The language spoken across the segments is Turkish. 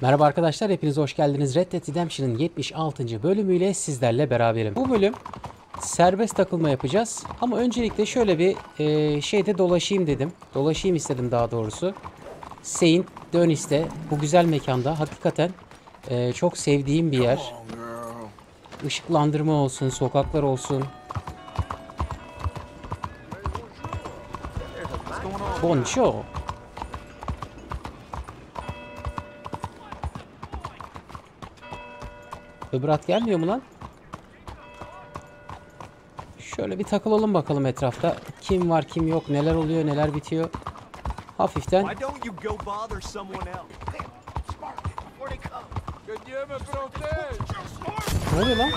Merhaba arkadaşlar, hepiniz hoş geldiniz. Red Dead Redemption'ın 76. bölümüyle sizlerle beraberim. Bu bölüm serbest takılma yapacağız. Ama öncelikle şöyle bir e, şeyde dolaşayım dedim. Dolaşayım istedim daha doğrusu. Saint Denis'te bu güzel mekanda hakikaten e, çok sevdiğim bir yer. Işıklandırma olsun, sokaklar olsun. Bonjour. Öbür at gelmiyor mu lan? Şöyle bir takılalım bakalım etrafta. Kim var kim yok neler oluyor neler bitiyor. Hafiften. Ne oluyor lan?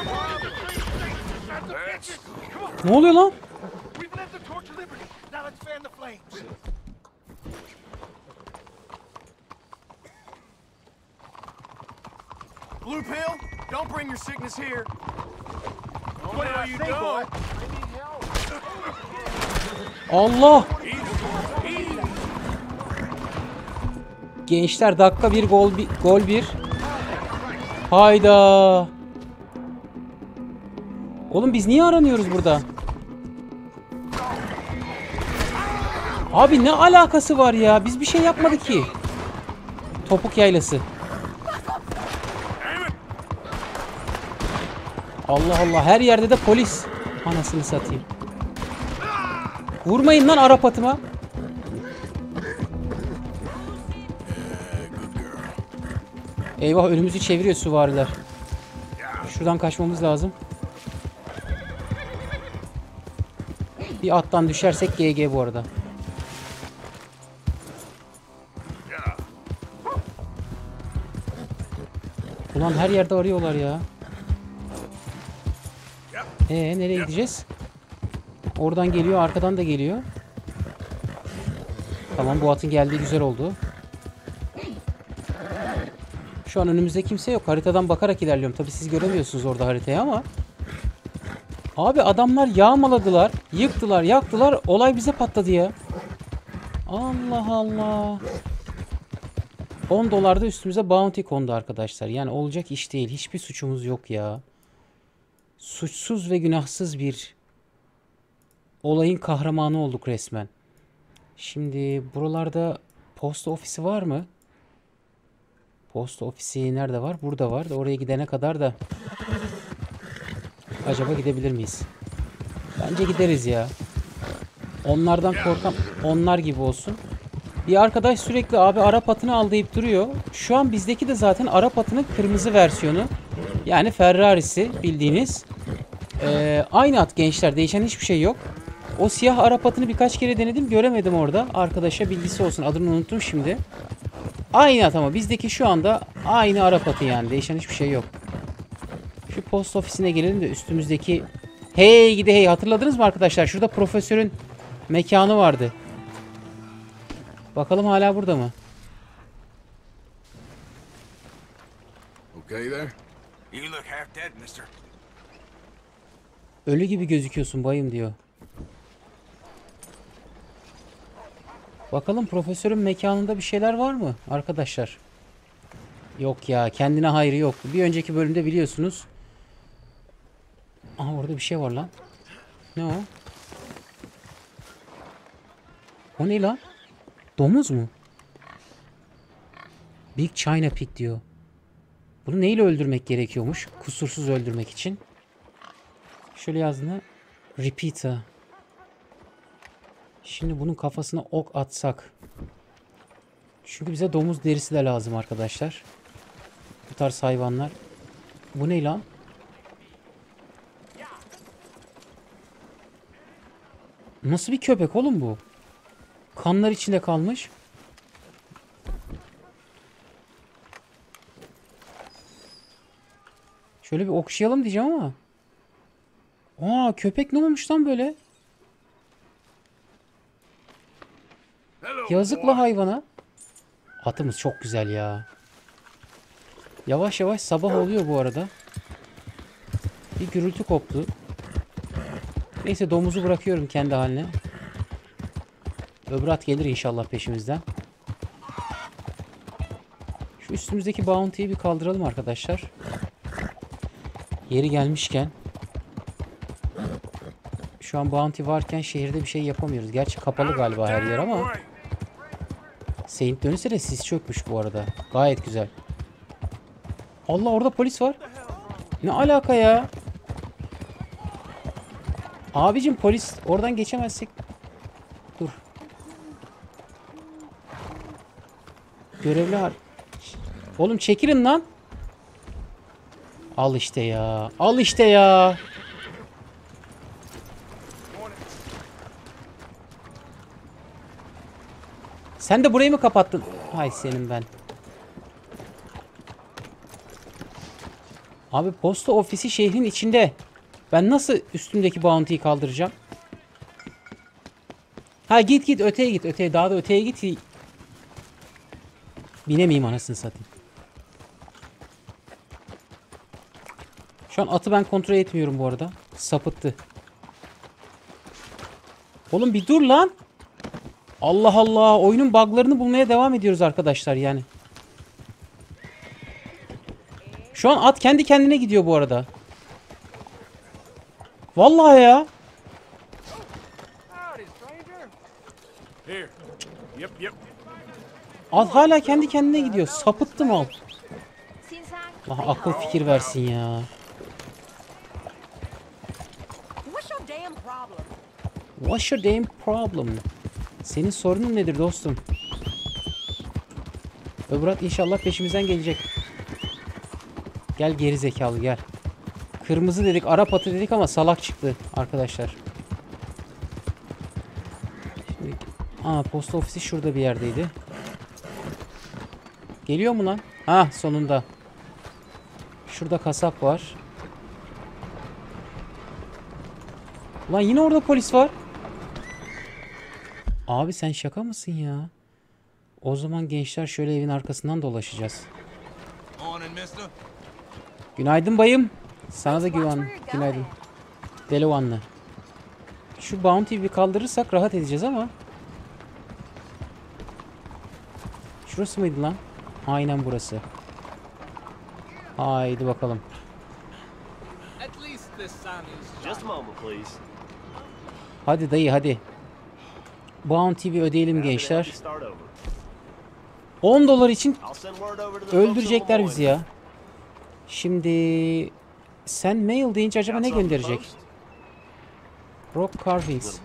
Ne oluyor lan? Blue pill, don't bring your sickness here. Oh, What I you say, don't. boy? I need help. Allah! Gençler dakika bir gol bir gol bir. Hayda. Oğlum biz niye aranıyoruz burada? Abi ne alakası var ya? Biz bir şey yapmadık ki. Topuk yaylası. Allah Allah her yerde de polis. Anasını satayım. Vurmayın lan Arap atıma. Eyvah önümüzü çeviriyor süvariler. Şuradan kaçmamız lazım. Bir attan düşersek GG bu arada. Ulan her yerde arıyorlar ya. Ee nereye gideceğiz? Oradan geliyor, arkadan da geliyor. Tamam bu atın geldiği güzel oldu. Şu an önümüzde kimse yok. Haritadan bakarak ilerliyorum. Tabii siz göremiyorsunuz orada haritayı ama. Abi adamlar yağmaladılar, yıktılar, yaktılar. Olay bize patladı ya. Allah Allah. 10 dolarda üstümüze bounty kondu arkadaşlar. Yani olacak iş değil. Hiçbir suçumuz yok ya. Suçsuz ve günahsız bir olayın kahramanı olduk resmen. Şimdi buralarda posta ofisi var mı? Posta ofisi nerede var? Burada var. Oraya gidene kadar da acaba gidebilir miyiz? Bence gideriz ya. Onlardan korkam. Onlar gibi olsun. Bir arkadaş sürekli abi Arap atını al duruyor. Şu an bizdeki de zaten Arap atının kırmızı versiyonu. Yani Ferrari'si bildiğiniz. Ee, aynı at gençler. Değişen hiçbir şey yok. O siyah Arap atını birkaç kere denedim. Göremedim orada. Arkadaşa bilgisi olsun. Adını unuttum şimdi. Aynı at ama bizdeki şu anda aynı Arap atı yani. Değişen hiçbir şey yok. Şu post ofisine gelelim de üstümüzdeki... Hey gidi hey hatırladınız mı arkadaşlar? Şurada profesörün mekanı vardı. Bakalım hala burada mı? Okay there? You look half dead, mister. Ölü gibi gözüküyorsun bayım diyor. Bakalım profesörün mekanında bir şeyler var mı arkadaşlar? Yok ya kendine hayrı yok. Bir önceki bölümde biliyorsunuz. Aha orada bir şey var lan. Ne o? O ne lan? Domuz mu? Big China Pig diyor. Bunu neyle öldürmek gerekiyormuş? Kusursuz öldürmek için. Şöyle yazdığında repeater. Şimdi bunun kafasına ok atsak. Çünkü bize domuz derisi de lazım arkadaşlar. Bu tarz hayvanlar. Bu ne lan? Nasıl bir köpek oğlum bu? Kanlar içinde kalmış. Şöyle bir okşayalım diyeceğim ama. Aa köpek ne olmuş lan böyle? Yazık la hayvana. Atımız çok güzel ya. Yavaş yavaş sabah oluyor bu arada. Bir gürültü koptu. Neyse domuzu bırakıyorum kendi haline. Öbür at gelir inşallah peşimizden. Şu üstümüzdeki bounty'yi bir kaldıralım arkadaşlar. Yeri gelmişken. Şu an bounty varken şehirde bir şey yapamıyoruz. Gerçi kapalı galiba her yer ama. Saint dönüşse de sis çökmüş bu arada. Gayet güzel. Allah orada polis var. Ne alaka ya? Abicim polis oradan geçemezsek. Dur. Görevli har. Oğlum çekilin lan. Al işte ya. Al işte ya. Sen de burayı mı kapattın? Hay senin ben. Abi posta ofisi şehrin içinde. Ben nasıl üstümdeki bounty'yi kaldıracağım? Ha git git öteye git öteye daha da öteye git. Binemeyeyim anasını satayım. Şu an atı ben kontrol etmiyorum bu arada. Sapıttı. Oğlum bir dur lan. Allah Allah. Oyunun buglarını bulmaya devam ediyoruz arkadaşlar yani. Şu an at kendi kendine gidiyor bu arada. Vallahi ya. Howdy, stranger. Here. Yep, yep. At hala kendi kendine gidiyor. Sapıttı. Since I Allah akıl fikir versin ya. What's your damn problem? Senin sorunun nedir dostum? At inşallah peşimizden gelecek. Gel geri zekalı gel. Kırmızı dedik, Arap atı dedik ama salak çıktı arkadaşlar. Şimdi, aa posta ofisi şurada bir yerdeydi. Geliyor mu lan? Ha sonunda. Şurada kasap var. Ulan yine orada polis var. Abi sen şaka mısın ya? O zaman gençler şöyle evin arkasından dolaşacağız. Günaydın bayım. Sana da güven. Günaydın. going. Delivanlı. Şu bounty'yi bir kaldırırsak rahat edeceğiz ama. Şurası mıydı lan? Aynen burası. Haydi bakalım. Hadi dayı hadi. Bounty bir ödeyelim gençler. you Start over. 10 dolar için öldürecekler bizi ya. Şimdi sen mail deyince acaba ne gönderecek? Rock Carvings.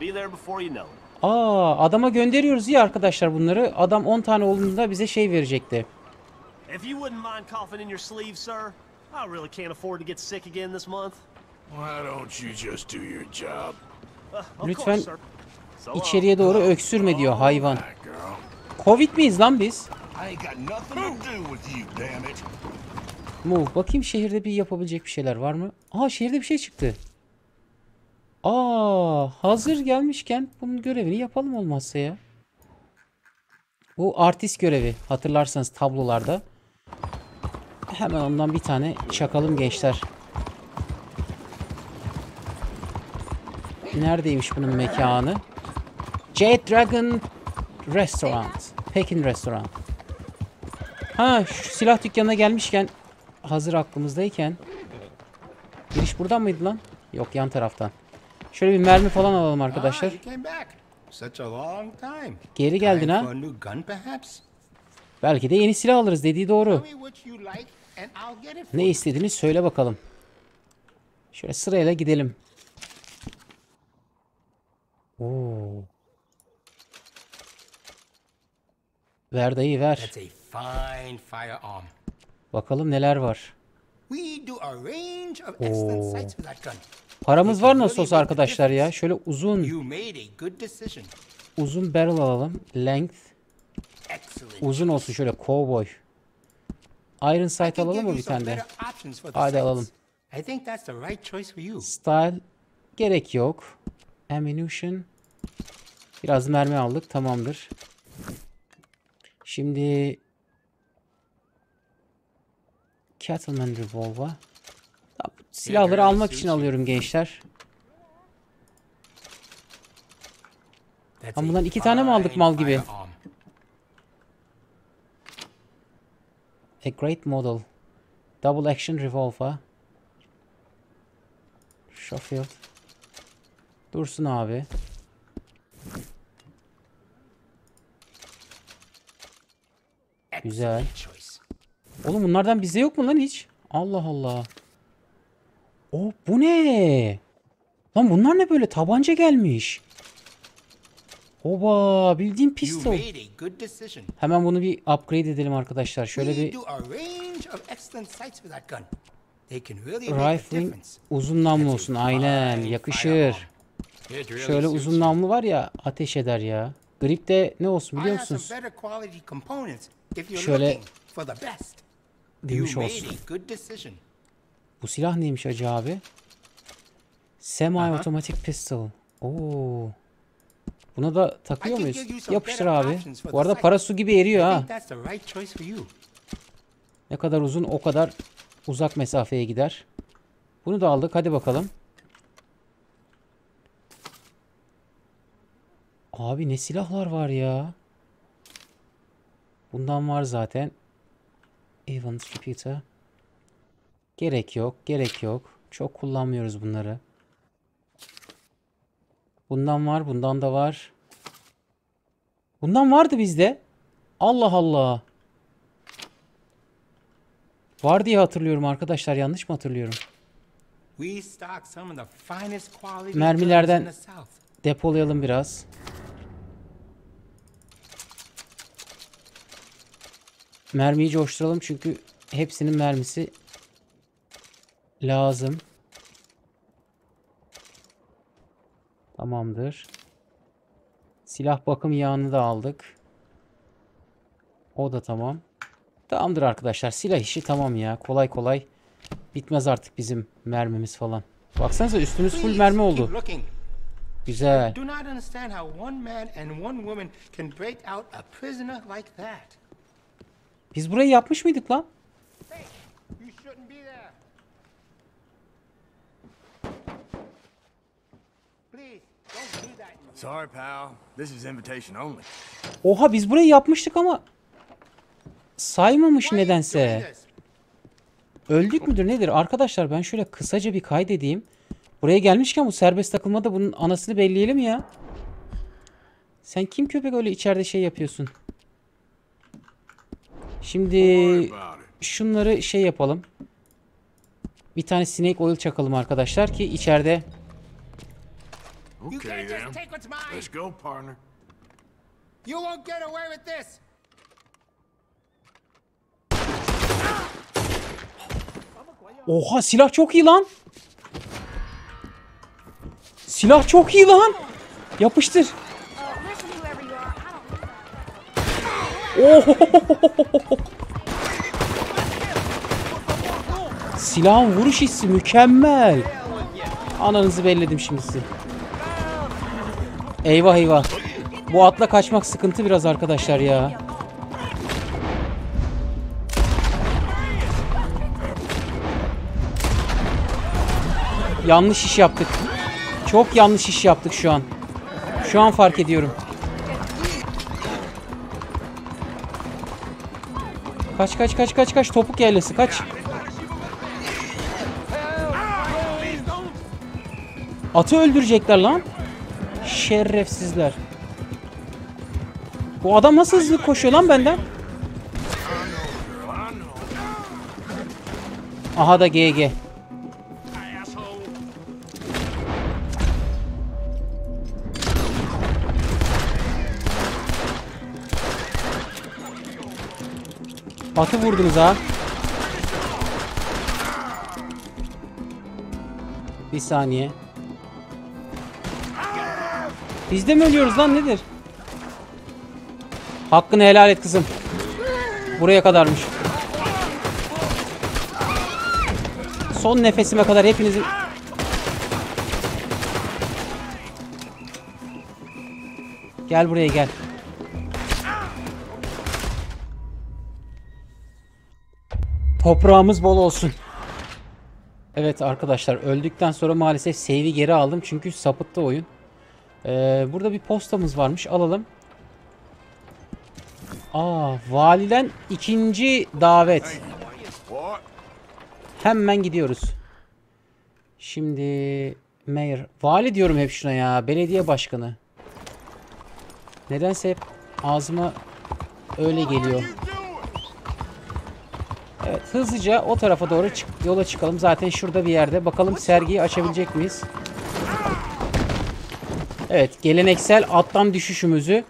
Aa adama gönderiyoruz ya arkadaşlar bunları. Adam 10 tane olduğunda bize şey verecekti. If you wouldn't mind coughing in your sleeve, sir, I really can't afford to get sick again this month. Why don't you just do your job? Uh, Lütfen İçeriye doğru öksürme diyor hayvan. Covid miyiz lan biz? Move. Bakayım şehirde bir yapabilecek bir şeyler var mı? Aa şehirde bir şey çıktı. Aa hazır gelmişken bunun görevini yapalım olmazsa ya. Bu artist görevi hatırlarsanız tablolarda. Hemen ondan bir tane çakalım gençler. Neredeymiş bunun mekanı? Jade Dragon Restaurant. Pekin Restaurant. Ha şu silah dükkanına gelmişken hazır aklımızdayken giriş buradan mıydı lan? Yok yan taraftan. Şöyle bir mermi falan alalım arkadaşlar. Ah. Geri geldin ha. Belki de yeni silah alırız dediği doğru. Ne istediğini söyle bakalım. Şöyle sırayla gidelim. Oo. Ver dayı ver. That's a fine firearm. Bakalım neler var. We do a range of excellent sights with that gun. Paramız var nasıl olsa arkadaşlar ya. Şöyle uzun uzun barrel alalım. Length uzun olsun şöyle cowboy. Iron sight alalım mı bir tane de? Hadi alalım. Style gerek yok. Ammunition. Biraz mermi aldık. Tamamdır. Şimdi Cattleman Revolver. Silahları almak için alıyorum gençler. That's Lan a bundan iki tane mi aldık mal gibi? A great model. Double action revolver. Schofield. Dursun abi. Güzel. Oğlum bunlardan bizde yok mu lan hiç? Allah Allah. O bu ne? Lan bunlar ne böyle? Tabanca gelmiş. Oba bildiğin pistol. Hemen bunu bir upgrade edelim arkadaşlar. Şöyle bir rifling uzun namlu olsun. Aynen yakışır. Şöyle uzun namlu var ya ateş eder ya. Grip de ne olsun biliyor musunuz? Şöyle made olsun. Bu silah neymiş acı abi? Semi automatic pistol. Oo. Buna da takıyor muyuz? Yapıştır abi. Bu arada para su gibi eriyor ha. Ne kadar uzun o kadar uzak mesafeye gider. Bunu da aldık. Hadi bakalım. Abi ne silahlar var ya. Bundan var zaten. Evans Repeater. Gerek yok. Gerek yok. Çok kullanmıyoruz bunları. Bundan var. Bundan da var. Bundan vardı bizde. Allah Allah. Var diye hatırlıyorum arkadaşlar. Yanlış mı hatırlıyorum? Mermilerden-. Depolayalım biraz. Mermiyi coşturalım çünkü hepsinin mermisi lazım. Tamamdır. Silah bakım yağını da aldık. O da tamam. Tamamdır arkadaşlar. Silah işi tamam ya. Kolay kolay bitmez artık bizim mermimiz falan. Baksanıza üstümüz full mermi oldu. Güzel. Biz burayı yapmış mıydık lan? Sorry, pal. This is invitation only. Oha biz burayı yapmıştık ama saymamış nedense. Öldük müdür nedir? Arkadaşlar ben şöyle kısaca bir kaydedeyim. Buraya gelmişken bu serbest takılmada bunun anasını belleyelim ya. Sen kim köpek öyle içeride şey yapıyorsun? Şimdi şunları şey yapalım. Bir tane snake oil çakalım arkadaşlar ki içeride Okay, can't then. just take what's mine. Let's go, partner. You won't get away with this. Oha silah çok iyi lan. Silah çok iyi lan. Yapıştır. Uh, listen, whoever you are. I don't. Oho. Silahın vuruş hissi mükemmel. Ananızı belledim şimdi sizi. Eyvah eyvah. Bu atla kaçmak sıkıntı biraz arkadaşlar ya. Yanlış iş yaptık. Çok yanlış iş yaptık şu an. Şu an fark ediyorum. Kaç kaç kaç kaç kaç topuk yerlesi kaç. Atı öldürecekler lan. Şerefsizler. Bu adam nasıl hızlı koşuyor lan benden? Aha da GG. Atı vurdunuz ha. Bir saniye. Biz de mi ölüyoruz lan nedir? Hakkını helal et kızım. Buraya kadarmış. Son nefesime kadar hepinizin... Gel buraya gel. Toprağımız bol olsun. Evet arkadaşlar öldükten sonra maalesef save'i geri aldım çünkü sapıttı oyun. Ee, burada bir postamız varmış alalım. Aa, validen ikinci davet. Hemen gidiyoruz. Şimdi mayor. Vali diyorum hep şuna ya. Belediye başkanı. Nedense hep ağzıma öyle geliyor. Evet hızlıca o tarafa doğru çık yola çıkalım. Zaten şurada bir yerde. Bakalım sergiyi açabilecek miyiz? Evet geleneksel attan düşüşümüzü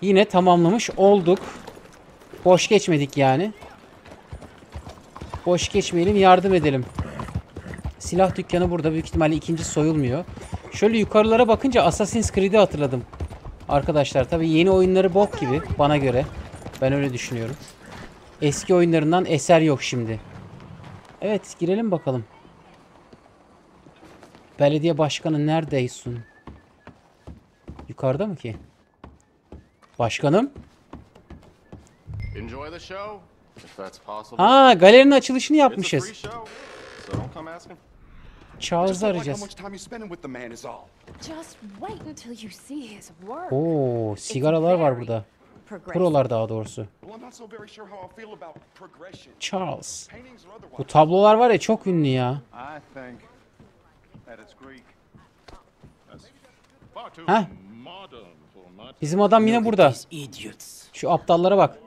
yine tamamlamış olduk. Boş geçmedik yani. Boş geçmeyelim yardım edelim. Silah dükkanı burada büyük ihtimalle ikinci soyulmuyor. Şöyle yukarılara bakınca Assassin's Creed'i hatırladım. Arkadaşlar tabi yeni oyunları bok gibi bana göre. Ben öyle düşünüyorum. Eski oyunlarından eser yok şimdi. Evet girelim bakalım. Belediye başkanı neredeysin? Yukarıda mı ki? Başkanım? Aa galerinin açılışını yapmışız. Charles'ı arayacağız. Oo, sigaralar var burada. Prolar daha doğrusu. Charles. Bu tablolar var ya çok ünlü ya. My Bizim adam yine burada. Şu aptallara bak.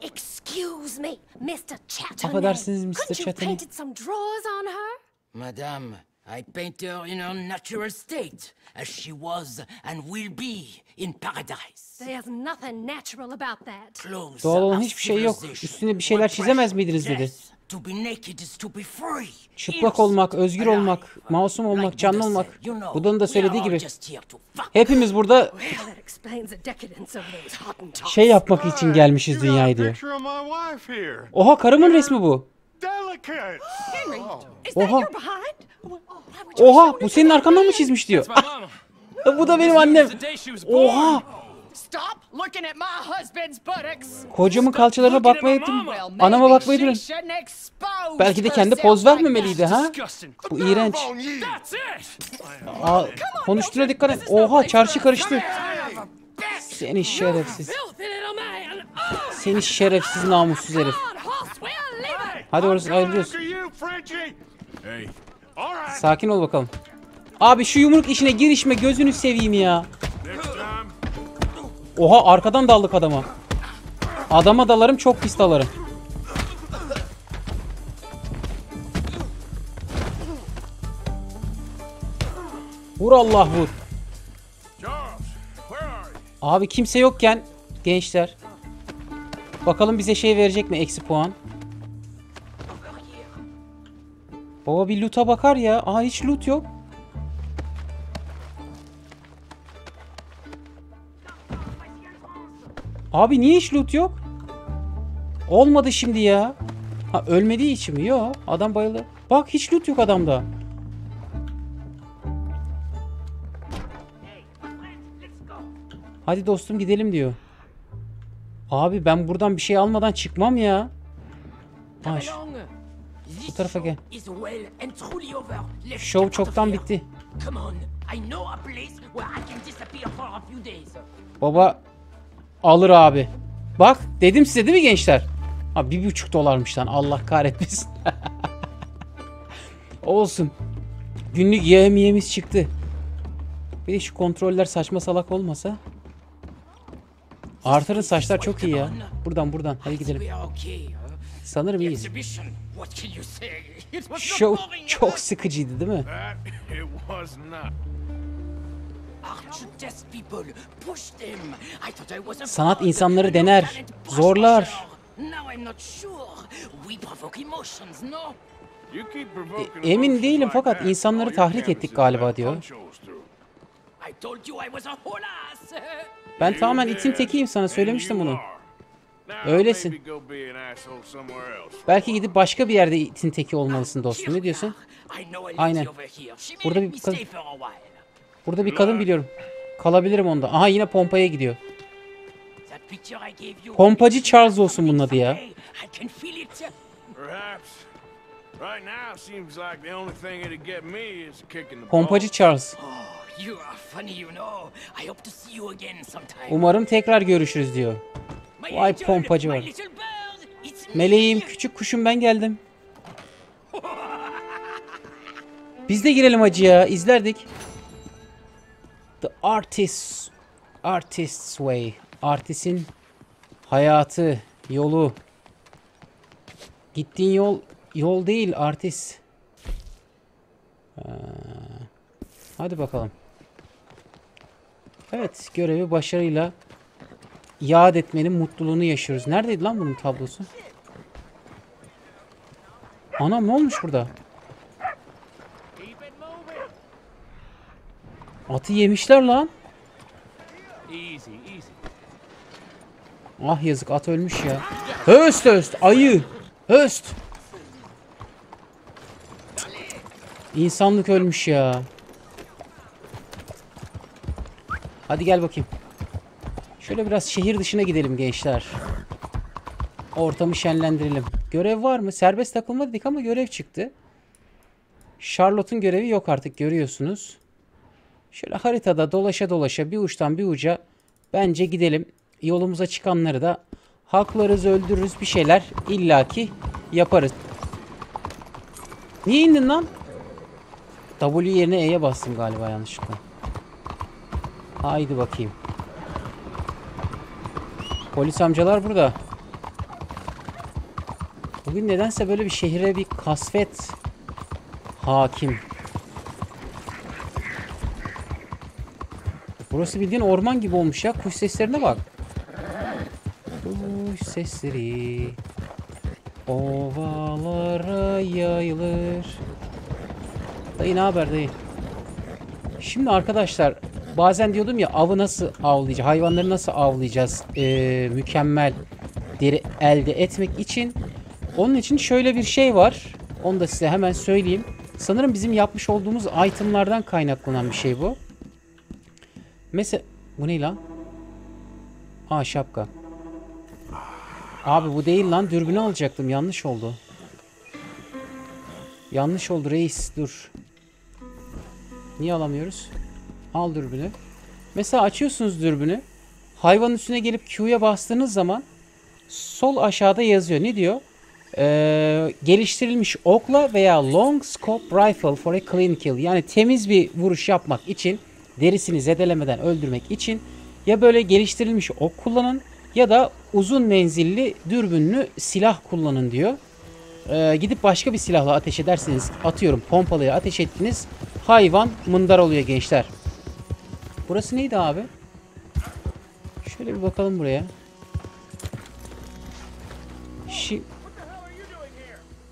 Excuse me, Mr. Chatterley. Affedersiniz, Mr. Chatterley. painted some drawers on her? Madame, I paint her in her natural state, as she was and will be in paradise. There's nothing natural about that. Clothes Doğal olan hiçbir şey yok. Üstüne bir şeyler çizemez miydiniz dedi. Yes, To be naked is to be free. Çıplak olmak, özgür olmak, masum olmak, canlı olmak. Buda'nın da söylediği gibi. Hepimiz burada şey yapmak için gelmişiz dünyaya diyor. Oha karımın resmi bu. That Oha. Oha bu senin to arkandan mı çizmiş diyor. Bu da benim annem. Oha Stop looking at my husband's buttocks. kocamın kalçalarına bakmayı. Well, Anama bakmayı durun. Belki de kendi poz vermemeliydi ha. Bu iğrenç. Aa, konuştuğuna dikkat et. Oha çarşı karıştı. Seni şerefsiz. Oh, Seni şerefsiz namussuz herif. Hadi orası ayrılıyoruz. Sakin ol bakalım. Abi şu yumruk işine girişme gözünü seveyim ya. Oha arkadan daldık adama. Adama dalarım çok pis dalarım. Vur Allah vur. Abi kimse yokken gençler. Bakalım bize şey verecek mi eksi puan. Baba bir loot'a bakar ya. Aa hiç loot yok. Abi niye hiç loot yok? Olmadı şimdi ya. Ha ölmediği için mi? Yok. Adam bayıldı. Bak hiç loot yok adamda. Hadi dostum gidelim diyor. Abi ben buradan bir şey almadan çıkmam ya. Ha, şu- Bu tarafa gel. Of çoktan bitti. Baba alır abi. Bak dedim size değil mi gençler? Ha bir buçuk dolarmış lan Allah kahretmesin. Olsun. Günlük yemiyemiz çıktı. Bir de şu kontroller saçma salak olmasa. Arthur'ın saçlar çok iyi ya. Buradan buradan hadi gidelim. Sanırım iyiyiz. Show çok sıkıcıydı değil mi? Sanat fraud. insanları dener, zorlar. E- emin değilim fakat insanları tahrik ettik galiba diyor. Ben tamamen itin tekiyim sana söylemiştim bunu. Öylesin. Belki gidip başka bir yerde itin teki olmalısın dostum. Ne diyorsun? Aynen. Burada bir Burada bir kadın biliyorum. Kalabilirim onda. Aha yine pompaya gidiyor. Pompacı Charles olsun bunun adı ya. Pompacı. Charles. sometime. Umarım tekrar görüşürüz diyor. Vay pompacı var. Meleğim, küçük kuşum ben geldim. Biz de girelim hacı ya. izlerdik. The Artist. Artist's Way. Artistin hayatı, yolu. Gittiğin yol yol değil artist. Ha. Hadi bakalım. Evet, görevi başarıyla iade etmenin mutluluğunu yaşıyoruz. Neredeydi lan bunun tablosu? Anam ne olmuş burada? Atı yemişler lan. Ah yazık at ölmüş ya. Höst höst ayı. Höst. İnsanlık ölmüş ya. Hadi gel bakayım. Şöyle biraz şehir dışına gidelim gençler. Ortamı şenlendirelim. Görev var mı? Serbest takılma dedik ama görev çıktı. Charlotte'un görevi yok artık görüyorsunuz. Şöyle haritada dolaşa dolaşa bir uçtan bir uca bence gidelim. Yolumuza çıkanları da haklarız öldürürüz bir şeyler illaki yaparız. Niye indin lan? W yerine E'ye bastım galiba yanlışlıkla. Haydi bakayım. Polis amcalar burada. Bugün nedense böyle bir şehre bir kasvet hakim. Burası bildiğin orman gibi olmuş ya. Kuş seslerine bak. Kuş sesleri ovalara yayılır. Dayı ne haber dayı? Şimdi arkadaşlar bazen diyordum ya avı nasıl avlayacağız, hayvanları nasıl avlayacağız ee, mükemmel deri elde etmek için. Onun için şöyle bir şey var. Onu da size hemen söyleyeyim. Sanırım bizim yapmış olduğumuz itemlardan kaynaklanan bir şey bu. Mesela bu ne lan? Aa şapka. Abi bu değil lan. Dürbünü alacaktım. Yanlış oldu. Yanlış oldu reis. Dur. Niye alamıyoruz? Al dürbünü. Mesela açıyorsunuz dürbünü. Hayvanın üstüne gelip Q'ya bastığınız zaman sol aşağıda yazıyor. Ne diyor? Ee, geliştirilmiş okla veya long scope rifle for a clean kill. Yani temiz bir vuruş yapmak için derisini zedelemeden öldürmek için ya böyle geliştirilmiş ok kullanın ya da uzun menzilli dürbünlü silah kullanın diyor. Ee, gidip başka bir silahla ateş ederseniz atıyorum pompalıya ateş ettiniz hayvan mındar oluyor gençler. Burası neydi abi? Şöyle bir bakalım buraya. Şi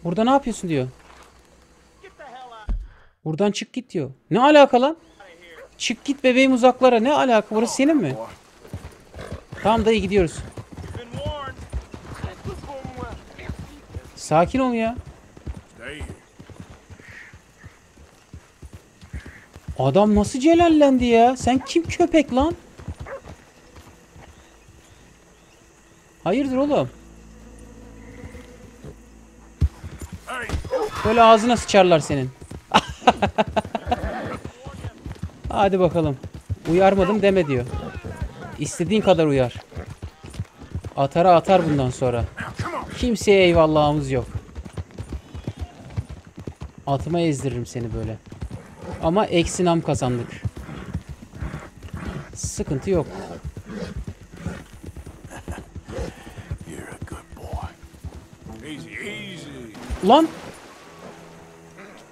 Burada ne yapıyorsun diyor. Buradan çık git diyor. Ne alaka lan? Çık git bebeğim uzaklara. Ne alaka? Burası senin mi? Tamam dayı gidiyoruz. Sakin ol ya. Adam nasıl celallendi ya? Sen kim köpek lan? Hayırdır oğlum? Böyle ağzına sıçarlar senin. Hadi bakalım. Uyarmadım deme diyor. İstediğin kadar uyar. Atara atar bundan sonra. Kimseye eyvallahımız yok. Atıma ezdiririm seni böyle. Ama eksi nam kazandık. Sıkıntı yok. Lan!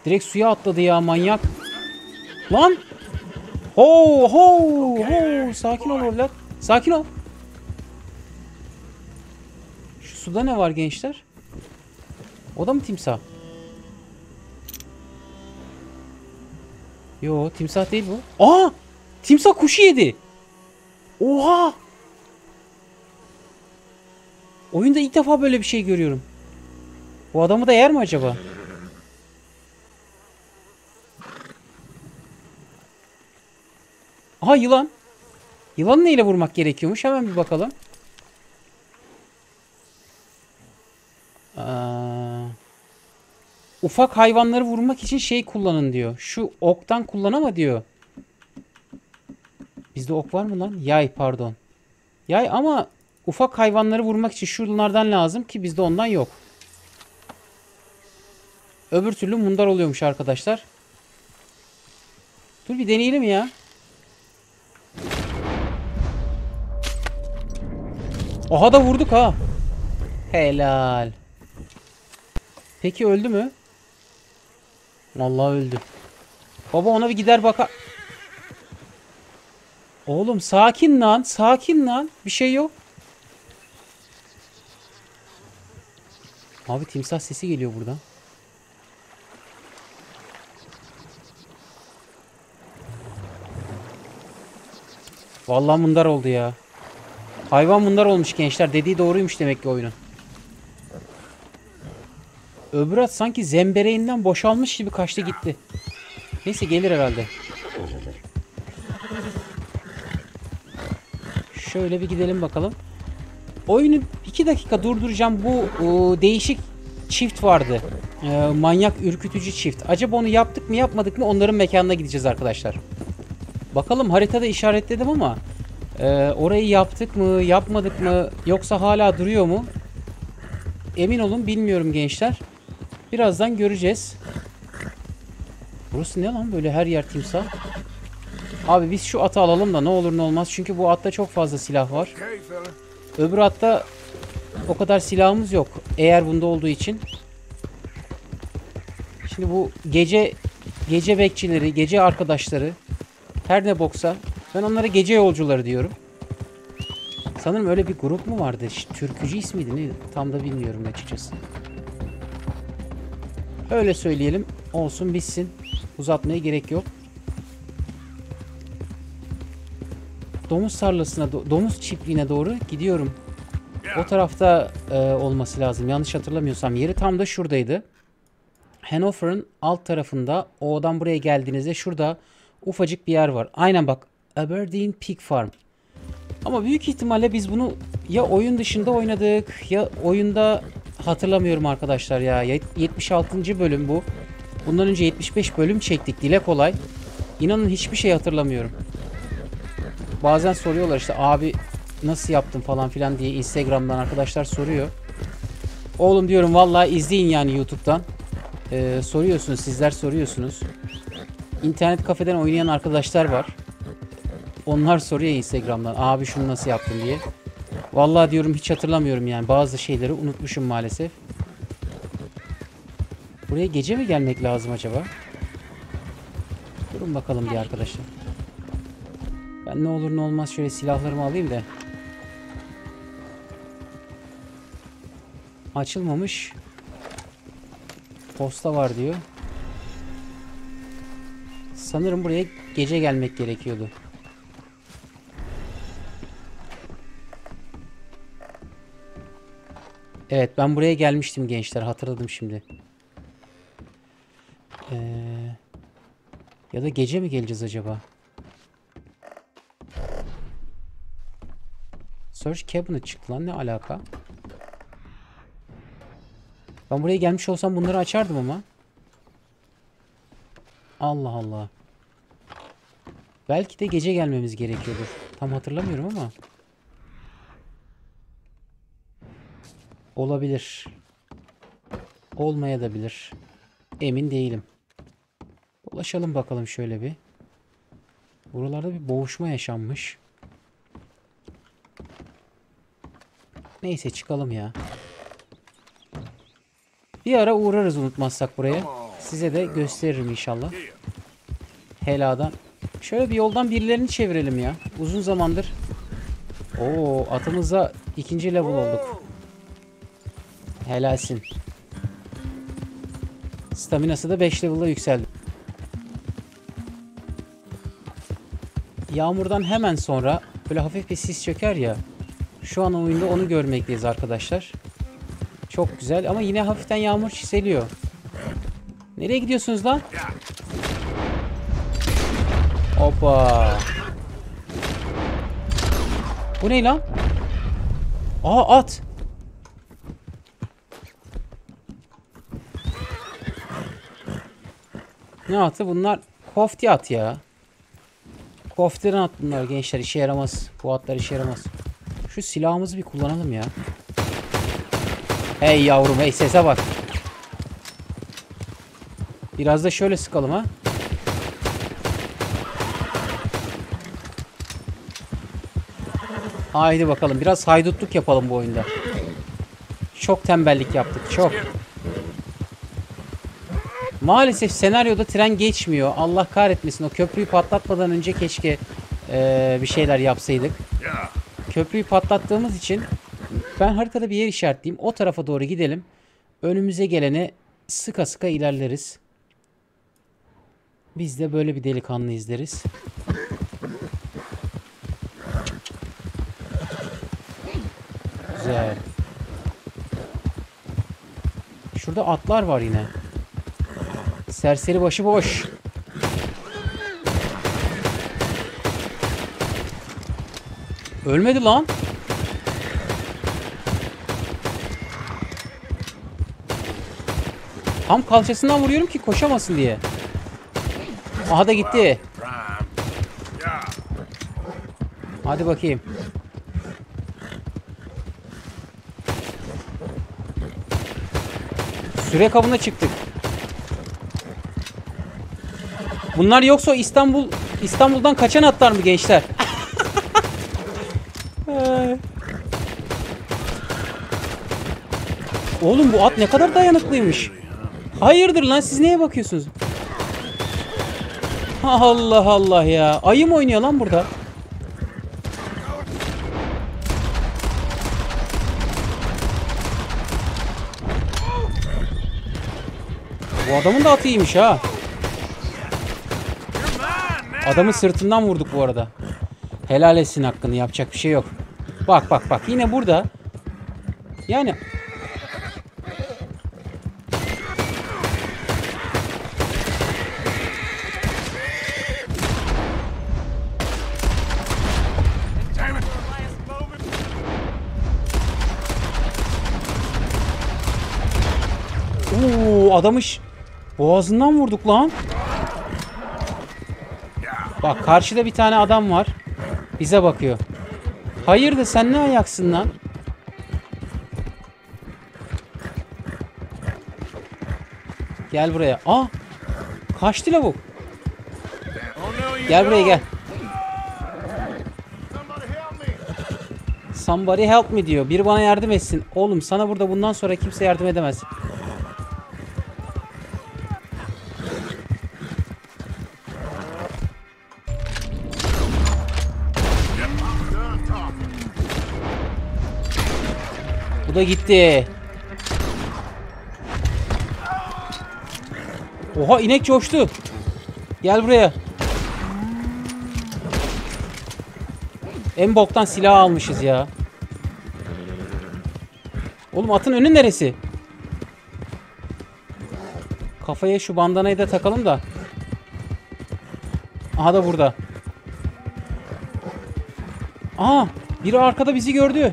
Direkt suya atladı ya manyak. Lan! Ho ho ho! Sakin ol evlat. Sakin ol. Şu suda ne var gençler? O da mı timsah? Yo timsah değil bu. Aa! Timsah kuşu yedi. Oha! Oyunda ilk defa böyle bir şey görüyorum. Bu adamı da yer mi acaba? Aha yılan. Yılanı neyle vurmak gerekiyormuş? Hemen bir bakalım. Aa, ufak hayvanları vurmak için şey kullanın diyor. Şu oktan kullan ama diyor. Bizde ok var mı lan? Yay pardon. Yay ama ufak hayvanları vurmak için şunlardan lazım ki bizde ondan yok. Öbür türlü mundar oluyormuş arkadaşlar. Dur bir deneyelim ya. Aha da vurduk ha. Helal. Peki öldü mü? Vallahi öldü. Baba ona bir gider bakar. Oğlum sakin lan. Sakin lan. Bir şey yok. Abi timsah sesi geliyor buradan. Vallahi mundar oldu ya. Hayvan mundar olmuş gençler. Dediği doğruymuş demek ki oyunun. Öbür at sanki zembereğinden boşalmış gibi kaçtı gitti. Neyse gelir herhalde. Şöyle bir gidelim bakalım. Oyunu 2 dakika durduracağım. Bu o, değişik çift vardı. Ee, manyak ürkütücü çift. Acaba onu yaptık mı yapmadık mı onların mekanına gideceğiz arkadaşlar. Bakalım haritada işaretledim ama e, orayı yaptık mı yapmadık mı yoksa hala duruyor mu? Emin olun bilmiyorum gençler. Birazdan göreceğiz. Burası ne lan böyle her yer timsah. Abi biz şu atı alalım da ne olur ne olmaz. Çünkü bu atta çok fazla silah var. Öbür atta o kadar silahımız yok. Eğer bunda olduğu için. Şimdi bu gece gece bekçileri, gece arkadaşları her ne boksa ben onlara gece yolcuları diyorum. Sanırım öyle bir grup mu vardı? Türkücü ismiydi ne? Tam da bilmiyorum açıkçası. Öyle söyleyelim. Olsun bitsin. Uzatmaya gerek yok. Domuz tarlasına, do- domuz çiftliğine doğru gidiyorum. O tarafta e, olması lazım. Yanlış hatırlamıyorsam. Yeri tam da şuradaydı. Hannover'ın alt tarafında O'dan buraya geldiğinizde şurada ufacık bir yer var. Aynen bak. Aberdeen Pig Farm. Ama büyük ihtimalle biz bunu ya oyun dışında oynadık ya oyunda hatırlamıyorum arkadaşlar ya. Ya- 76. bölüm bu. Bundan önce 75 bölüm çektik. Dile kolay. İnanın hiçbir şey hatırlamıyorum. Bazen soruyorlar işte abi nasıl yaptın falan filan diye Instagram'dan arkadaşlar soruyor. Oğlum diyorum vallahi izleyin yani YouTube'dan. Ee, soruyorsunuz sizler soruyorsunuz. İnternet kafeden oynayan arkadaşlar var. Onlar soruyor Instagram'dan abi şunu nasıl yaptın diye. Vallahi diyorum hiç hatırlamıyorum yani bazı şeyleri unutmuşum maalesef. Buraya gece mi gelmek lazım acaba? Durun bakalım bir arkadaşlar. Ben ne olur ne olmaz şöyle silahlarımı alayım da. Açılmamış. Posta var diyor. Sanırım buraya gece gelmek gerekiyordu. Evet ben buraya gelmiştim gençler hatırladım şimdi. Ee, ya da gece mi geleceğiz acaba? Search cabinet çıktı lan ne alaka? Ben buraya gelmiş olsam bunları açardım ama. Allah Allah. Belki de gece gelmemiz gerekiyordur. Tam hatırlamıyorum ama. Olabilir. Olmaya da bilir. Emin değilim. Dolaşalım bakalım şöyle bir. Buralarda bir boğuşma yaşanmış. Neyse çıkalım ya. Bir ara uğrarız unutmazsak buraya. Size de gösteririm inşallah. Hela'dan. Şöyle bir yoldan birilerini çevirelim ya. Uzun zamandır. Oo atımıza ikinci level olduk. Helalsin. Staminası da 5 level'a yükseldi. Yağmurdan hemen sonra böyle hafif bir sis çöker ya. Şu an oyunda onu görmekteyiz arkadaşlar. Çok güzel ama yine hafiften yağmur çiseliyor. Nereye gidiyorsunuz lan? Hoppa. Bu ne lan? Aa at. Ne atı? Bunlar kofti at ya. Kofteren at bunlar gençler işe yaramaz. Bu atlar işe yaramaz. Şu silahımızı bir kullanalım ya. Hey yavrum hey sese bak. Biraz da şöyle sıkalım ha. Haydi bakalım biraz haydutluk yapalım bu oyunda. Çok tembellik yaptık çok. Maalesef senaryoda tren geçmiyor. Allah kahretmesin o köprüyü patlatmadan önce keşke eee, bir şeyler yapsaydık. Köprüyü patlattığımız için ben haritada bir yer işaretleyeyim. O tarafa doğru gidelim. Önümüze gelene sıka sıka ilerleriz. Biz de böyle bir delikanlı izleriz. Güzel. Şurada atlar var yine. Serseri başıboş. Ölmedi lan. Tam kalçasından vuruyorum ki koşamasın diye. Aha da gitti. Hadi bakayım. Süre kabına çıktık. Bunlar yoksa İstanbul İstanbul'dan kaçan atlar mı gençler? Oğlum bu at ne kadar dayanıklıymış. Hayırdır lan siz neye bakıyorsunuz? Allah Allah ya. Ayı mı oynuyor lan burada? Bu adamın da atı iyiymiş ha. Adamı sırtından vurduk bu arada. Helal etsin hakkını yapacak bir şey yok. Bak bak bak yine burada. Yani Oo adamı boğazından vurduk lan. Bak karşıda bir tane adam var. Bize bakıyor. Hayırdır sen ne ayaksın lan? Gel buraya. Aa! Kaçtı lavuk. Gel buraya gel. Somebody help me diyor. Biri bana yardım etsin. Oğlum sana burada bundan sonra kimse yardım edemez. Da gitti. Oha inek coştu. Gel buraya. En boktan silah almışız ya. Oğlum atın önü neresi? Kafaya şu bandanayı da takalım da. Aha da burada. Aa, biri arkada bizi gördü.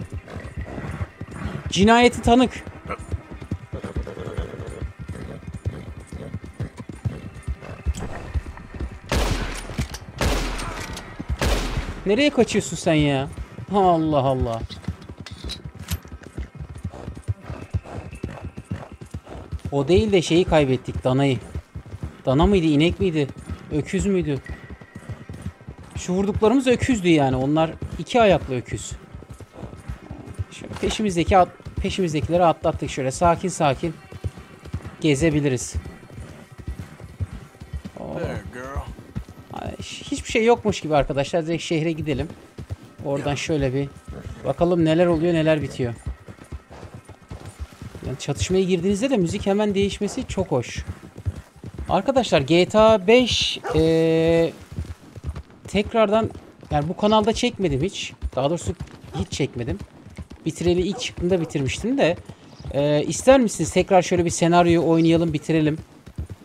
Cinayeti tanık. Nereye kaçıyorsun sen ya? Allah Allah. O değil de şeyi kaybettik danayı. Dana mıydı, inek miydi? Öküz müydü? Şu vurduklarımız öküzdü yani. Onlar iki ayaklı öküz. Şöyle peşimizdeki at, peşimizdekileri atlattık şöyle sakin sakin gezebiliriz. Ay, Hiçbir şey yokmuş gibi arkadaşlar. Direkt şehre gidelim. Oradan şöyle bir bakalım neler oluyor neler bitiyor. Yani çatışmaya girdiğinizde de müzik hemen değişmesi çok hoş. Arkadaşlar GTA 5 eee, tekrardan yani bu kanalda çekmedim hiç. Daha doğrusu hiç çekmedim. Bitireli ilk çıktığında bitirmiştim de. eee, ister misiniz tekrar şöyle bir senaryoyu oynayalım bitirelim.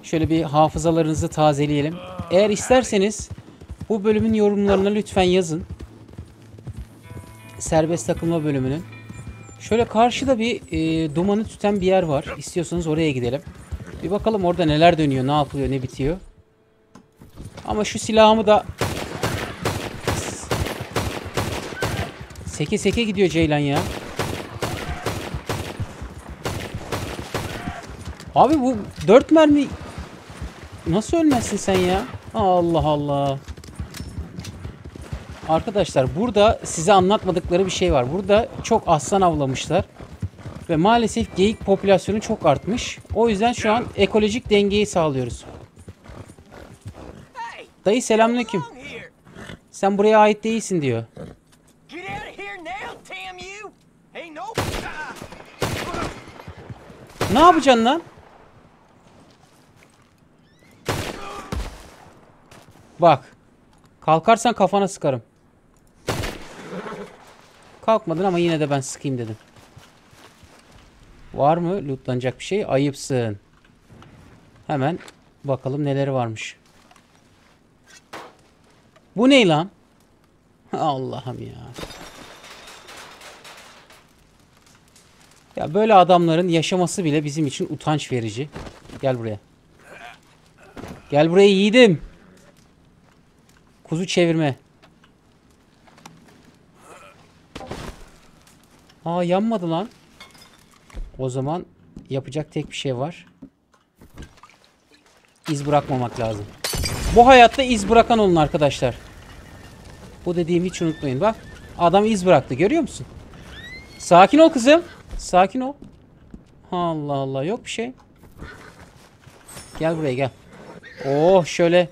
Şöyle bir hafızalarınızı tazeleyelim. Eğer isterseniz bu bölümün yorumlarına lütfen yazın. Serbest takılma bölümünün. Şöyle karşıda bir e, dumanı tüten bir yer var. İstiyorsanız oraya gidelim. Bir bakalım orada neler dönüyor, ne yapılıyor, ne bitiyor. Ama şu silahımı da Seke seke gidiyor Ceylan ya. Abi bu 4 mermi nasıl ölmezsin sen ya? Allah Allah. Arkadaşlar burada size anlatmadıkları bir şey var. Burada çok aslan avlamışlar. Ve maalesef geyik popülasyonu çok artmış. O yüzden şu an ekolojik dengeyi sağlıyoruz. Dayı selamünaleyküm. Sen buraya ait değilsin diyor. Get out of here now, damn you! Hey, no! Ne yapacaksın lan? Bak. Kalkarsan kafana sıkarım. Kalkmadın ama yine de ben sıkayım dedim. Var mı lootlanacak bir şey? Ayıpsın. Hemen bakalım neleri varmış. Bu ne lan? Allah'ım ya. Ya böyle adamların yaşaması bile bizim için utanç verici. Gel buraya. Gel buraya yiğidim. Kuzu çevirme. Aa yanmadı lan. O zaman yapacak tek bir şey var. İz bırakmamak lazım. Bu hayatta iz bırakan olun arkadaşlar. Bu dediğimi hiç unutmayın. Bak adam iz bıraktı görüyor musun? Sakin ol kızım. Sakin ol. Allah Allah yok bir şey. Gel buraya gel. Oh şöyle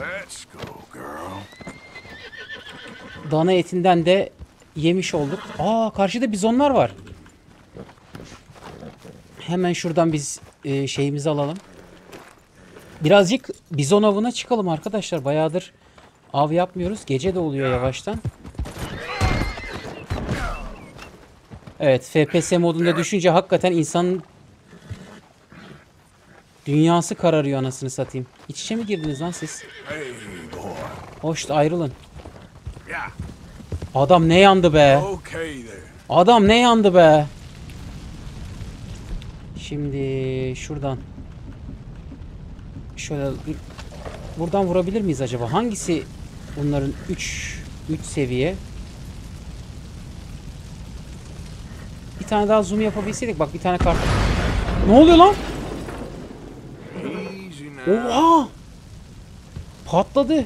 Let's go, girl. dana etinden de yemiş olduk. Aa karşıda bizonlar var. Hemen şuradan biz e, şeyimizi alalım. Birazcık bizon avına çıkalım arkadaşlar. Bayağıdır av yapmıyoruz. Gece de oluyor yavaştan. Evet FPS modunda düşünce hakikaten insanın dünyası kararıyor anasını satayım. İç içe mi girdiniz lan siz? Hoş ayrılın. Adam ne yandı be? Adam ne yandı be? Şimdi şuradan şöyle buradan vurabilir miyiz acaba? Hangisi bunların 3 3 seviye? Tane daha zoom yapabilseydik bak bir tane kart. Ne oluyor lan? Oha! Patladı.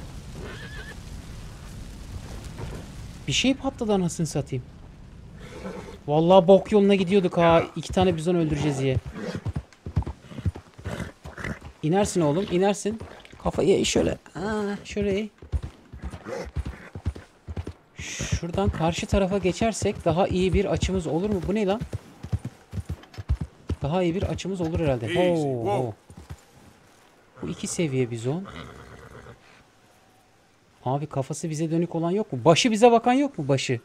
Bir şey patladı anasını satayım. Vallahi bok yoluna gidiyorduk ha. İki tane bizon öldüreceğiz diye. İnersin oğlum, inersin. Kafayı şöyle. Ha, şöyle. Şuradan karşı tarafa geçersek daha iyi bir açımız olur mu? Bu ne lan? Daha iyi bir açımız olur herhalde. Oo, oo. Bu iki seviye bizon. Abi kafası bize dönük olan yok mu? Başı bize bakan yok mu? Başı.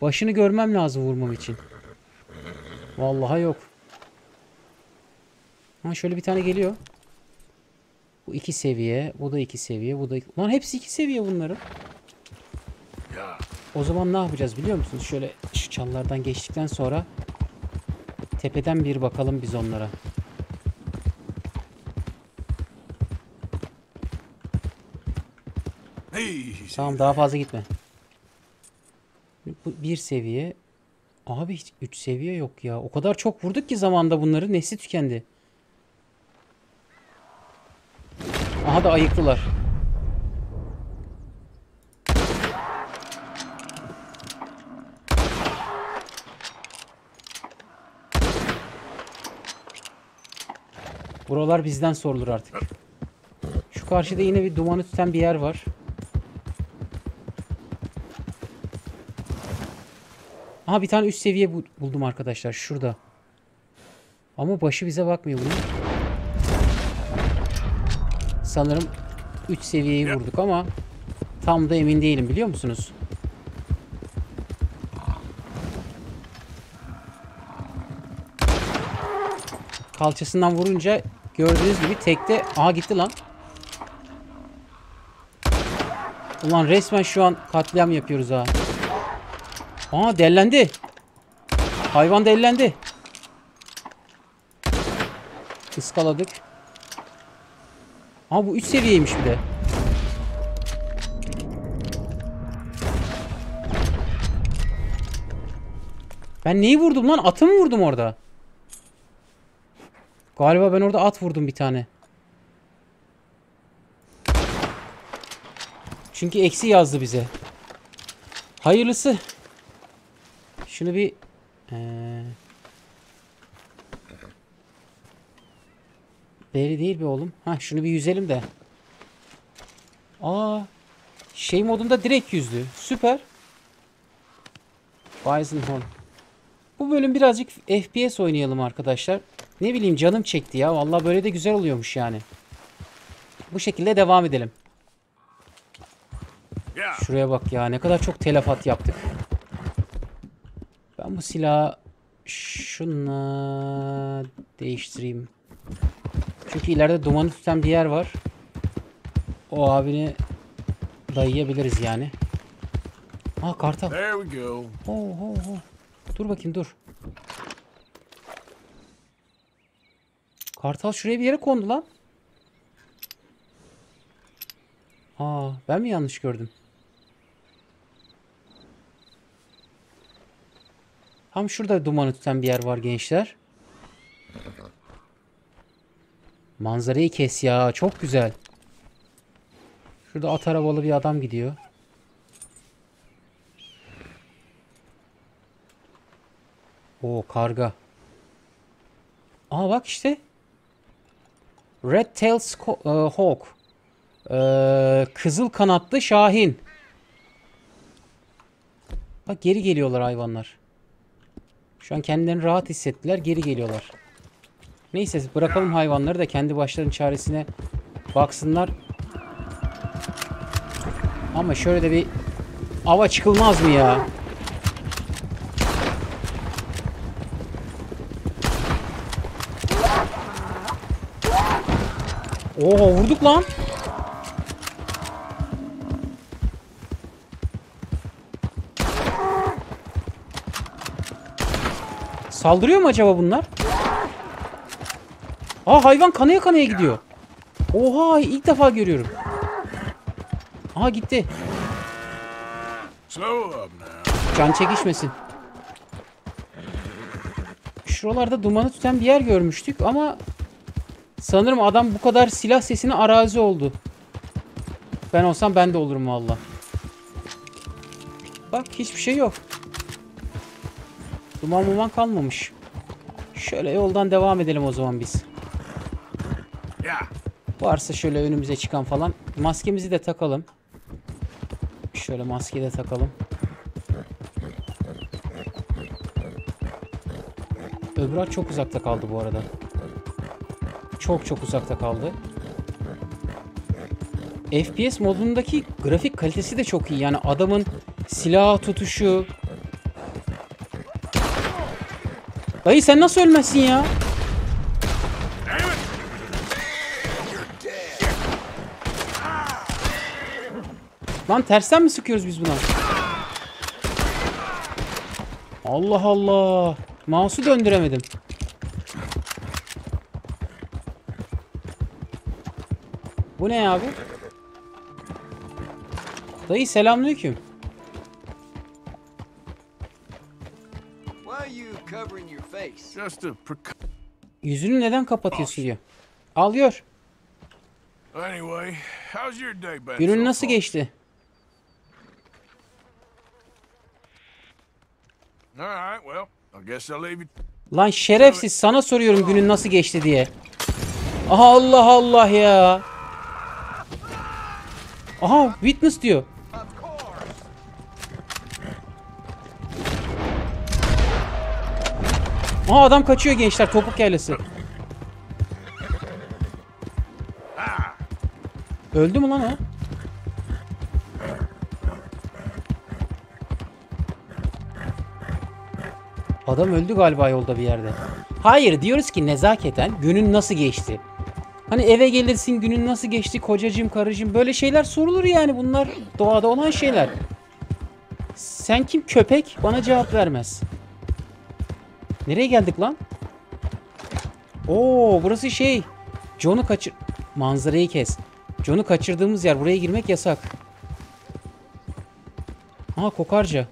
Başını görmem lazım vurmam için. Vallahi yok. Ha şöyle bir tane geliyor. Bu iki seviye. Bu da iki seviye. Bu da iki... Lan hepsi iki seviye bunların. O zaman ne yapacağız biliyor musunuz? Şöyle şu çallardan geçtikten sonra tepeden bir bakalım biz onlara. Tamam daha fazla gitme. Bu bir seviye. Abi hiç 3 seviye yok ya. O kadar çok vurduk ki zamanda bunları. Nesli tükendi. Aha da ayıktılar. Buralar bizden sorulur artık. Şu karşıda yine bir dumanı tüten bir yer var. Aha bir tane üst seviye bu- buldum arkadaşlar şurada. Ama başı bize bakmıyor bunun. Sanırım 3 seviyeyi vurduk ama tam da emin değilim biliyor musunuz? Kalçasından vurunca gördüğünüz gibi tekte aha gitti lan. Ulan resmen şu an katliam yapıyoruz ha. Aa dellendi. Hayvan dellendi. Iskaladık. Aa bu 3 seviyeymiş bir de. Ben neyi vurdum lan? Atı mı vurdum orada? Galiba ben orada at vurdum bir tane. Çünkü eksi yazdı bize. Hayırlısı. Şunu bir ee... Beri değil be oğlum. Ha şunu bir yüzelim de. Aa şey modunda direkt yüzdü. Süper. Weisenhorn. Bu bölüm birazcık FPS oynayalım arkadaşlar. Ne bileyim canım çekti ya. Vallahi böyle de güzel oluyormuş yani. Bu şekilde devam edelim. Şuraya bak ya ne kadar çok telafat yaptık. Ben bu silahı şunla değiştireyim. Çünkü ileride dumanı tutan bir yer var. O abini dayayabiliriz yani. Aa kartal. There we go. Oo, oo, oo. Dur bakayım dur. Kartal şuraya bir yere kondu lan. Aa, ben mi yanlış gördüm? Tam şurada dumanı tutan bir yer var gençler. Manzarayı kes ya. Çok güzel. Şurada at arabalı bir adam gidiyor. Oo karga. Aa bak işte. Red Tailed Sco- e, Hawk. Ee, kızıl kanatlı şahin. Bak geri geliyorlar hayvanlar. Şu an kendilerini rahat hissettiler. Geri geliyorlar. Neyse bırakalım hayvanları da kendi başlarının çaresine baksınlar. Ama şöyle de bir ava çıkılmaz mı ya? Oo vurduk lan. Saldırıyor mu acaba bunlar? Aa hayvan kanaya kanaya gidiyor. Oha ilk defa görüyorum. Aha gitti. Can çekişmesin. Şuralarda dumanı tüten bir yer görmüştük ama sanırım adam bu kadar silah sesine arazi oldu. Ben olsam ben de olurum valla. Bak hiçbir şey yok. Duman muman kalmamış. Şöyle yoldan devam edelim o zaman biz. Varsa şöyle önümüze çıkan falan. Maskemizi de takalım. Şöyle maskeyi de takalım. Öbür çok uzakta kaldı bu arada. Çok çok uzakta kaldı. FPS modundaki grafik kalitesi de çok iyi. Yani adamın silah tutuşu. Dayı sen nasıl ölmezsin ya? Lan tersten mi sıkıyoruz biz buna? Allah Allah. Mouse'u döndüremedim. Bu ne abi? Dayı selamünaleyküm. Why are you covering your face? Just a preca- Yüzünü neden kapatıyorsun diyor. Alıyor. Anyway, how's your day been? Günün nasıl geçti? All right, well, I guess I'll leave you. Lan şerefsiz sana soruyorum günün nasıl geçti diye. Aha Allah Allah ya. Aha witness diyor. Aha adam kaçıyor gençler topuk yaylası. Öldü mü lan o? Adam öldü galiba yolda bir yerde. Hayır diyoruz ki nezaketen günün nasıl geçti? Hani eve gelirsin günün nasıl geçti kocacığım karıcığım böyle şeyler sorulur yani bunlar doğada olan şeyler. Sen kim köpek bana cevap vermez. Nereye geldik lan? Oo burası şey. John'u kaçır... Manzarayı kes. John'u kaçırdığımız yer. Buraya girmek yasak. Aha kokarca.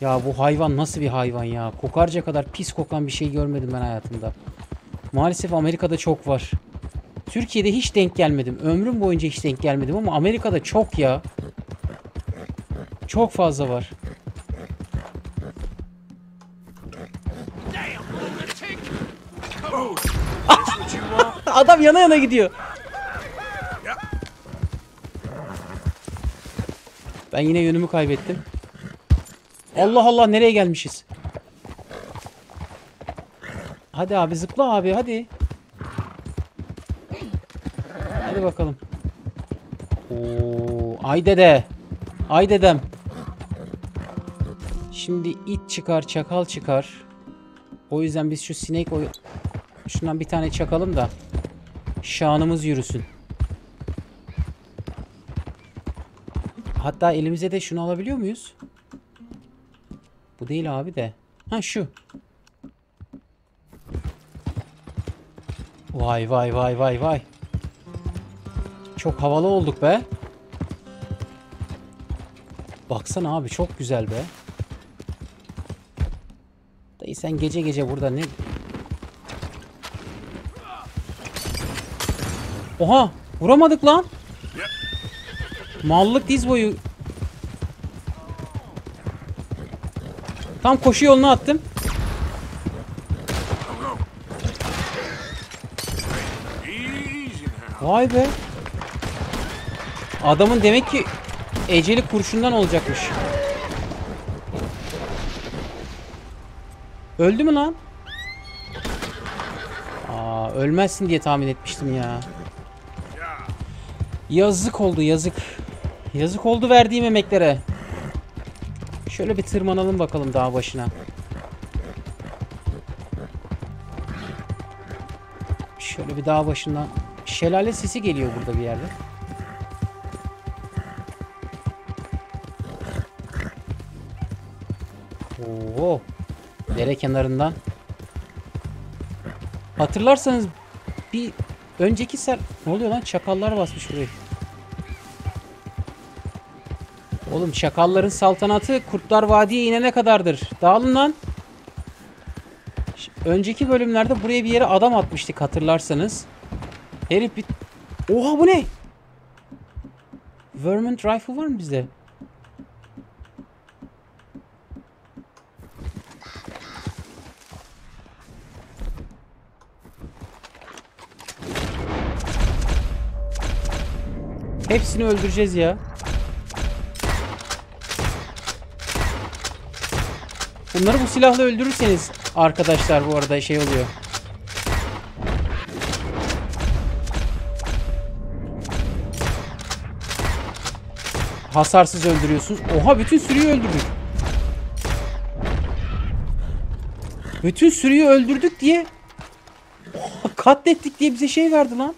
Ya bu hayvan nasıl bir hayvan ya? Kokarca kadar pis kokan bir şey görmedim ben hayatımda. Maalesef Amerika'da çok var. Türkiye'de hiç denk gelmedim. Ömrüm boyunca hiç denk gelmedim ama Amerika'da çok ya. Çok fazla var. Adam yana yana gidiyor. Ben yine yönümü kaybettim. Allah Allah nereye gelmişiz? Hadi abi zıpla abi hadi. Hadi bakalım. Oo, ay dede. Ay dedem. Şimdi it çıkar, çakal çıkar. O yüzden biz şu sinek oy şundan bir tane çakalım da şanımız yürüsün. Hatta elimize de şunu alabiliyor muyuz? Bu değil abi de. Ha şu. Vay vay vay vay vay. Çok havalı olduk be. Baksana abi çok güzel be. Dayı sen gece gece burada ne... Oha! Vuramadık lan. Mallık diz boyu. Tam koşu yoluna attım. Vay be. Adamın demek ki eceli kurşundan olacakmış. Öldü mü lan? Aa, ölmezsin diye tahmin etmiştim ya. Yazık oldu yazık. Yazık oldu verdiğim emeklere. Şöyle bir tırmanalım bakalım dağ başına. Şöyle bir dağ başından. Şelale sesi geliyor burada bir yerde. Oo. Dere kenarından. Hatırlarsanız bir önceki ser... Ne oluyor lan? Çakallar basmış burayı. Oğlum çakalların saltanatı Kurtlar Vadi'ye inene kadardır. Dağılın lan. Önceki bölümlerde buraya bir yere adam atmıştık hatırlarsanız. Herif bir... Oha bu ne? Vermont Rifle var mı bizde? Hepsini öldüreceğiz ya. Bunları bu silahla öldürürseniz arkadaşlar bu arada şey oluyor. Hasarsız öldürüyorsunuz. Oha bütün sürüyü öldürdük. Bütün sürüyü öldürdük diye Oha, katlettik diye bize şey verdi lan.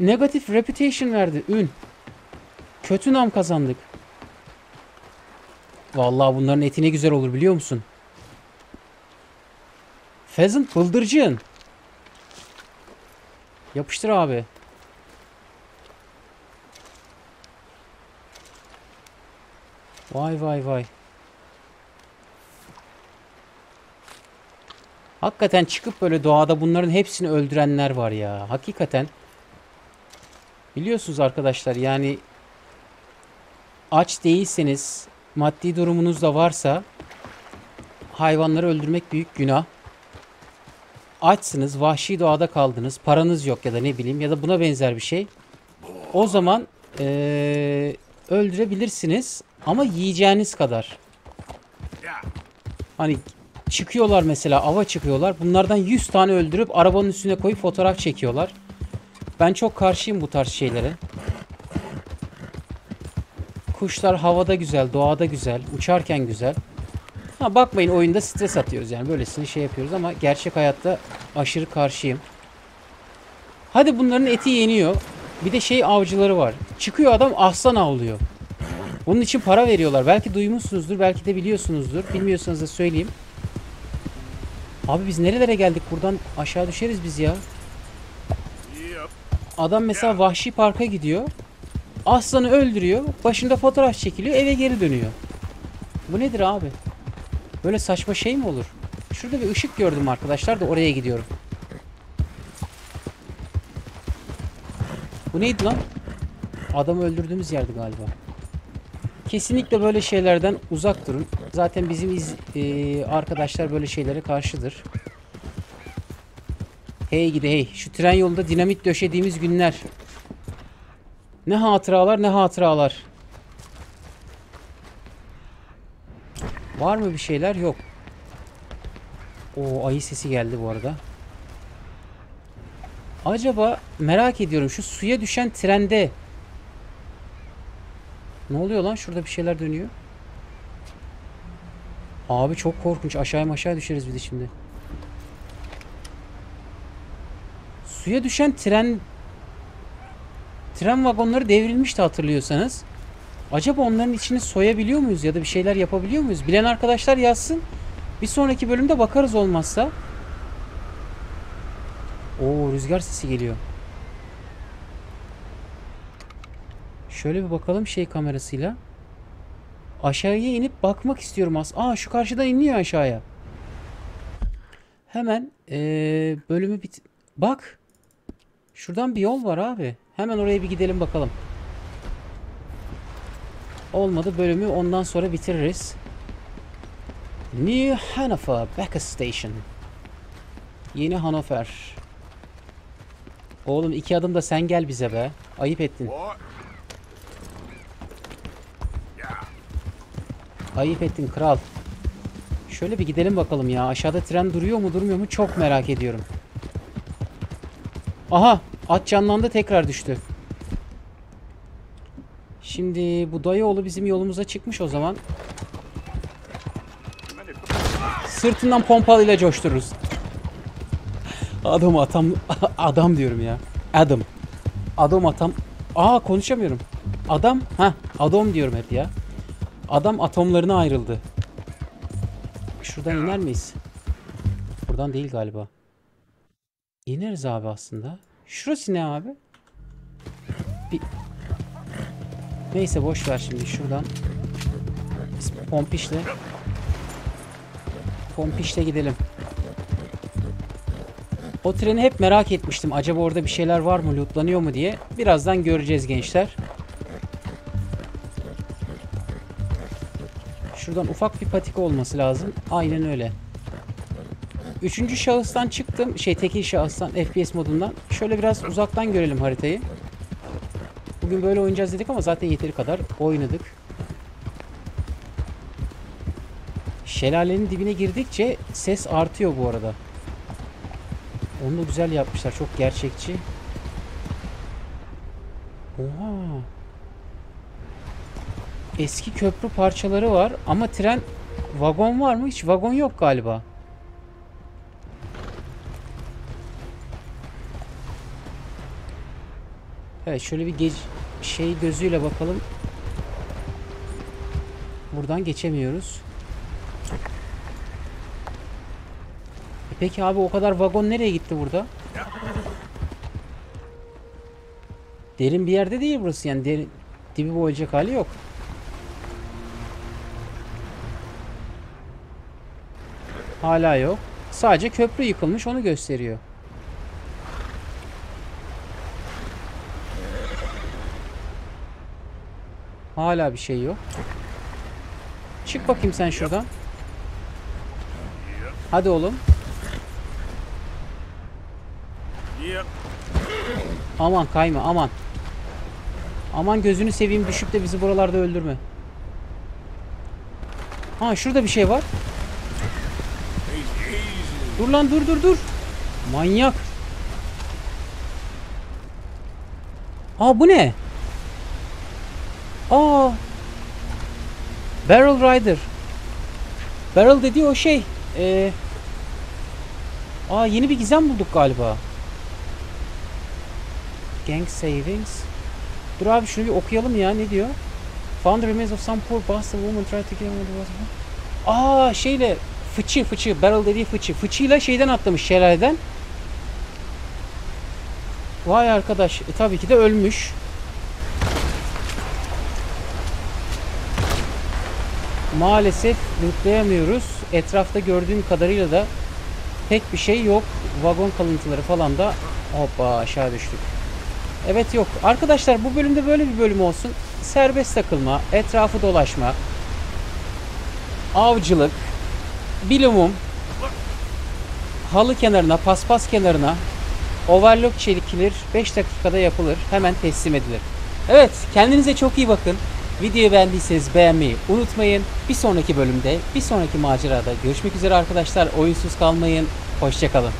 Negative reputation verdi. Ün. Kötü nam kazandık. Vallahi bunların eti ne güzel olur biliyor musun? Pheasant bıldırcın. Yapıştır abi. Vay vay vay. Hakikaten çıkıp böyle doğada bunların hepsini öldürenler var ya. Hakikaten. Biliyorsunuz arkadaşlar yani aç değilseniz maddi durumunuz da varsa hayvanları öldürmek büyük günah. Açsınız, vahşi doğada kaldınız, paranız yok ya da ne bileyim ya da buna benzer bir şey. O zaman eee, öldürebilirsiniz ama yiyeceğiniz kadar. Hani çıkıyorlar mesela ava çıkıyorlar. Bunlardan 100 tane öldürüp arabanın üstüne koyup fotoğraf çekiyorlar. Ben çok karşıyım bu tarz şeylere. Kuşlar havada güzel, doğada güzel, uçarken güzel. Ha bakmayın oyunda stres atıyoruz yani böylesini şey yapıyoruz ama gerçek hayatta aşırı karşıyım. Hadi bunların eti yeniyor. Bir de şey avcıları var. Çıkıyor adam aslan avlıyor. Bunun için para veriyorlar. Belki duymuşsunuzdur, belki de biliyorsunuzdur. Bilmiyorsanız da söyleyeyim. Abi biz nerelere geldik buradan aşağı düşeriz biz ya. Adam mesela vahşi parka gidiyor. Aslanı öldürüyor. Başında fotoğraf çekiliyor. Eve geri dönüyor. Bu nedir abi? Böyle saçma şey mi olur? Şurada bir ışık gördüm arkadaşlar da oraya gidiyorum. Bu neydi lan? Adamı öldürdüğümüz yerdi galiba. Kesinlikle böyle şeylerden uzak durun. Zaten bizim iz, e, arkadaşlar böyle şeylere karşıdır. Hey gidi hey. Şu tren yolunda dinamit döşediğimiz günler. Ne hatıralar ne hatıralar. Var mı bir şeyler? Yok. O ayı sesi geldi bu arada. Acaba merak ediyorum şu suya düşen trende ne oluyor lan? Şurada bir şeyler dönüyor. Abi çok korkunç. Aşağıya aşağı düşeriz bir de şimdi. Suya düşen tren tren vagonları devrilmişti hatırlıyorsanız. Acaba onların içini soyabiliyor muyuz ya da bir şeyler yapabiliyor muyuz? Bilen arkadaşlar yazsın. Bir sonraki bölümde bakarız olmazsa. Oo rüzgar sesi geliyor. Şöyle bir bakalım şey kamerasıyla. Aşağıya inip bakmak istiyorum az. Aa şu karşıdan iniyor aşağıya. Hemen ee, bölümü bit... Bak. Şuradan bir yol var abi. Hemen oraya bir gidelim bakalım. Olmadı bölümü ondan sonra bitiririz. New Hanover Becker Station. Yeni Hanover. Oğlum iki adım da sen gel bize be. Ayıp ettin. Ayıp ettin kral. Şöyle bir gidelim bakalım ya. Aşağıda tren duruyor mu durmuyor mu çok merak ediyorum. Aha at canlandı tekrar düştü. Şimdi bu dayıoğlu bizim yolumuza çıkmış o zaman. Sırtından pompalıyla coştururuz. Adam atam adam diyorum ya. Adam. Adam atam. Aa konuşamıyorum. Adam ha adam diyorum hep ya. Adam atomlarına ayrıldı. Şuradan iner miyiz? Buradan değil galiba. İneriz abi aslında. Şurası ne abi? Bir... Neyse boş ver şimdi şuradan. Biz pompişle. Pompişle gidelim. O treni hep merak etmiştim. Acaba orada bir şeyler var mı? Lootlanıyor mu diye. Birazdan göreceğiz gençler. Şuradan ufak bir patika olması lazım. Aynen öyle. Üçüncü şahıstan çıktım. Şey tekil şahıstan FPS modundan. Şöyle biraz uzaktan görelim haritayı. Bugün böyle oynayacağız dedik ama zaten yeteri kadar oynadık. Şelalenin dibine girdikçe ses artıyor bu arada. Onu da güzel yapmışlar. Çok gerçekçi. Oha. Eski köprü parçaları var ama tren vagon var mı? Hiç vagon yok galiba. Evet şöyle bir gec şey gözüyle bakalım. Buradan geçemiyoruz. E peki abi o kadar vagon nereye gitti burada? Derin bir yerde değil burası yani derin, dibi boyayacak hali yok. Hala yok. Sadece köprü yıkılmış onu gösteriyor. Hala bir şey yok. Çık bakayım sen şuradan. Hadi oğlum. Aman kayma aman. Aman gözünü seveyim düşüp de bizi buralarda öldürme. Ha şurada bir şey var. Dur lan dur dur dur. Manyak. Aa bu ne? Aa. Barrel Rider. Barrel dediği o şey. Ee, aa yeni bir gizem bulduk galiba. Gang Savings. Dur abi şunu bir okuyalım ya ne diyor? Found remains of some poor bastard woman tried to get Aa şeyle fıçı fıçı barrel dediği fıçı. Fıçıyla şeyden atlamış şelaleden. Vay arkadaş e, tabii ki de ölmüş. maalesef lootlayamıyoruz. Etrafta gördüğüm kadarıyla da pek bir şey yok. Vagon kalıntıları falan da hoppa aşağı düştük. Evet yok. Arkadaşlar bu bölümde böyle bir bölüm olsun. Serbest takılma, etrafı dolaşma, avcılık, bilumum, halı kenarına, paspas kenarına overlock çekilir. 5 dakikada yapılır. Hemen teslim edilir. Evet kendinize çok iyi bakın. Videoyu beğendiyseniz beğenmeyi unutmayın. Bir sonraki bölümde, bir sonraki macerada görüşmek üzere arkadaşlar. Oyunsuz kalmayın. Hoşçakalın.